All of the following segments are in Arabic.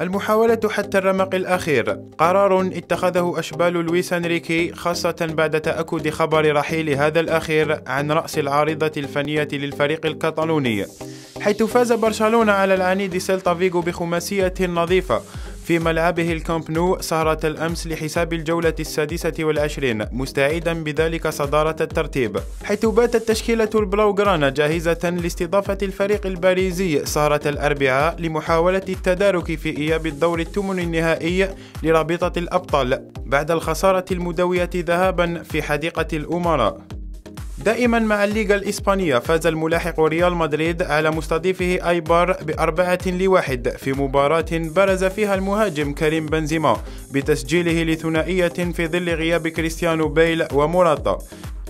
المحاولة حتى الرمق الأخير. قرار اتخذه أشبال لويس أنريكي خاصة بعد تأكد خبر رحيل هذا الأخير عن رأس العارضة الفنية للفريق الكتالوني حيث فاز برشلونة على العنيد سيلتا فيغو بخماسية نظيفة. في ملعبه الكامب نو سهرة الأمس لحساب الجولة السادسة والعشرين مستعيدا بذلك صدارة الترتيب. حيث باتت تشكيلة البلوغرانا جاهزة لاستضافة الفريق الباريزي سهرة الأربعاء لمحاولة التدارك في إياب الدور الثمن النهائي لرابطة الأبطال. بعد الخسارة المدوية ذهابا في حديقة الأمراء. دائما مع الليغا الإسبانية فاز الملاحق ريال مدريد على مستضيفه أيبار بأربعة لواحد في مباراة برز فيها المهاجم كريم بنزيما بتسجيله لثنائية في ظل غياب كريستيانو بيل وموراتا.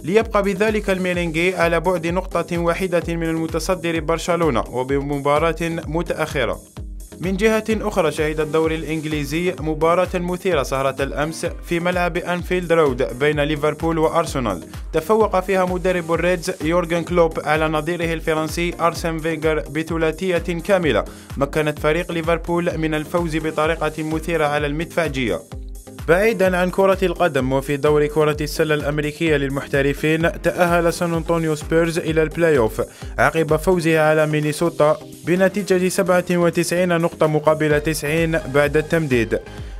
ليبقى بذلك الميرينجي على بعد نقطة واحدة من المتصدر برشلونة وبمباراة متأخرة. من جهة أخرى شهد الدوري الإنجليزي مباراة مثيرة سهرة الأمس في ملعب أنفيلد رود بين ليفربول وأرسنال. تفوق فيها مدرب الريدز يورجن كلوب على نظيره الفرنسي أرسن فينجر بثلاثية كاملة. مكنت فريق ليفربول من الفوز بطريقة مثيرة على المدفعجية. بعيدا عن كرة القدم وفي دور كرة السلة الأمريكية للمحترفين تأهل سان أنطونيو سبيرز إلى البلاي أوف عقب فوزها على مينيسوتا بنتيجة 97 نقطة مقابل 90 بعد التمديد.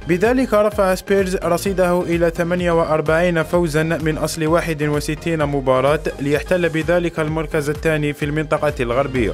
بذلك رفع سبيرز رصيده إلى 48 فوزا من أصل 61 مباراة ليحتل بذلك المركز الثاني في المنطقة الغربية.